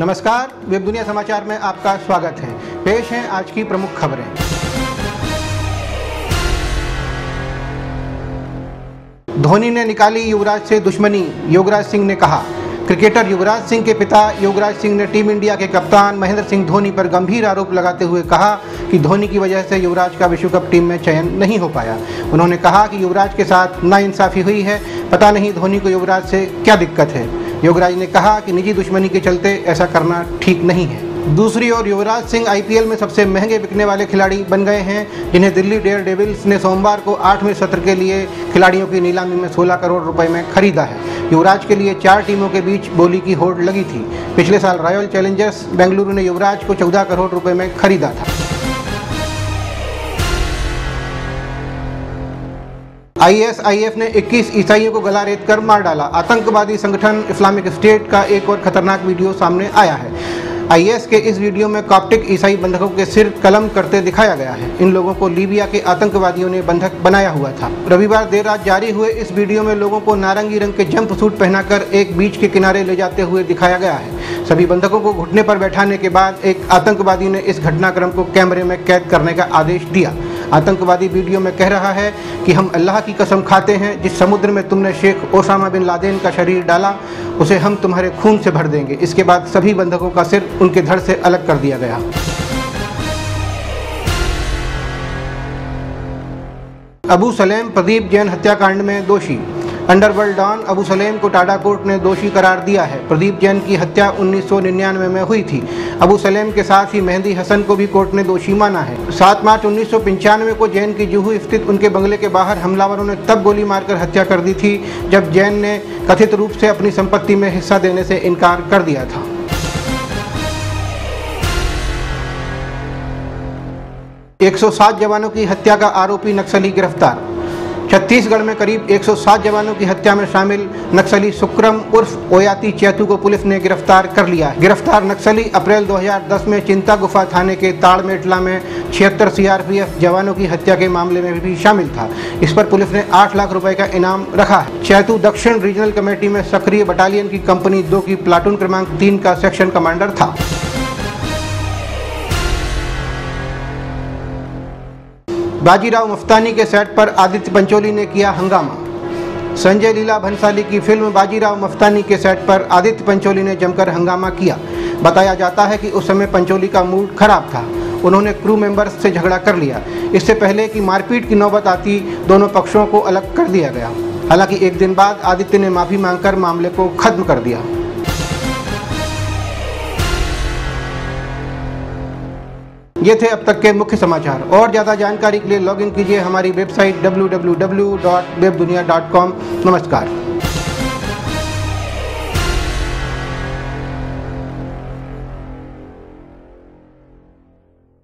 नमस्कार, वेब दुनिया समाचार में आपका स्वागत है। पेश हैं आज की प्रमुख खबरें। धोनी ने निकाली युवराज से दुश्मनी युवराज सिंह ने कहा। क्रिकेटर युवराज सिंह के पिता युवराज सिंह ने टीम इंडिया के कप्तान महेंद्र सिंह धोनी पर गंभीर आरोप लगाते हुए कहा कि धोनी की वजह से युवराज का विश्व कप टीम में चयन नहीं हो पाया। उन्होंने कहा कि युवराज के साथ नाइंसाफ़ी हुई है, पता नहीं धोनी को युवराज से क्या दिक्कत है। योगराज ने कहा कि निजी दुश्मनी के चलते ऐसा करना ठीक नहीं है। दूसरी ओर युवराज सिंह आईपीएल में सबसे महँगे बिकने वाले खिलाड़ी बन गए हैं, जिन्हें दिल्ली डेयर डेविल्स ने सोमवार को आठवें सत्र के लिए खिलाड़ियों की नीलामी में 16 करोड़ रुपए में खरीदा है। युवराज के लिए चार टीमों के बीच बोली की होड़ लगी थी। पिछले साल रॉयल चैलेंजर्स बेंगलुरु ने युवराज को चौदह करोड़ रुपये में खरीदा था। आईएसआईएफ ने 21 ईसाइयों को गला रेत कर मार डाला। आतंकवादी संगठन इस्लामिक स्टेट का एक और खतरनाक वीडियो सामने आया है। आईएस के इस वीडियो में कॉप्टिक ईसाई बंधकों के सिर कलम करते दिखाया गया है। इन लोगों को लीबिया के आतंकवादियों ने बंधक बनाया हुआ था। रविवार देर रात जारी हुए इस वीडियो में लोगों को नारंगी रंग के जंप सूट पहनाकर एक बीच के किनारे ले जाते हुए दिखाया गया है। सभी बंधकों को घुटने पर बैठाने के बाद एक आतंकवादी ने इस घटनाक्रम को कैमरे में कैद करने का आदेश दिया। आतंकवादी वीडियो में कह रहा है कि हम अल्लाह की कसम खाते हैं, जिस समुद्र में तुमने शेख ओसामा बिन लादेन का शरीर डाला, उसे हम तुम्हारे खून से भर देंगे। इसके बाद सभी बंधकों का सिर उनके धड़ से अलग कर दिया गया। अबू सलेम प्रदीप जैन हत्याकांड में दोषी। अंडरवर्ल्ड डॉन अबू सलेम को टाटा कोर्ट ने दोषी करार दिया है। प्रदीप जैन की हत्या 1999 में हुई थी। अबू सलेम के साथ ही मेहंदी हसन को भी कोर्ट ने दोषी माना है। 7 मार्च उन्नीस सौ पंचानवे को जैन की जूहू स्थित उनके बंगले के बाहर हमलावरों ने तब गोली मारकर हत्या कर दी थी, जब जैन ने कथित रूप से अपनी संपत्ति में हिस्सा देने से इनकार कर दिया था। एक सौ सात जवानों की हत्या का आरोपी नक्सली गिरफ़्तार। छत्तीसगढ़ में करीब 107 जवानों की हत्या में शामिल नक्सली सुक्रम उर्फ़ ओयाती चैतू को पुलिस ने गिरफ़्तार कर लिया गिरफ़्तार नक्सली अप्रैल 2010 में चिंता गुफा थाने के ताड़मेटला में छिहत्तर सीआरपीएफ जवानों की हत्या के मामले में भी शामिल था। इस पर पुलिस ने आठ लाख रुपए का इनाम रखा है। चैतू दक्षिण रीजनल कमेटी में सक्रिय बटालियन की कंपनी दो की प्लाटून क्रमांक तीन का सेक्शन कमांडर था। बाजीराव मुफ्तानी के सेट पर आदित्य पंचोली ने किया हंगामा। संजय लीला भंसाली की फ़िल्म बाजीराव मफ्तानी के सेट पर आदित्य पंचोली ने जमकर हंगामा किया। बताया जाता है कि उस समय पंचोली का मूड खराब था। उन्होंने क्रू मेंबर्स से झगड़ा कर लिया। इससे पहले कि मारपीट की नौबत आती, दोनों पक्षों को अलग कर दिया गया। हालाँकि एक दिन बाद आदित्य ने माफ़ी मांगकर मामले को खत्म कर दिया। ये थे अब तक के मुख्य समाचार। और ज़्यादा जानकारी के लिए लॉगिन कीजिए हमारी वेबसाइट डब्ल्यू नमस्कार।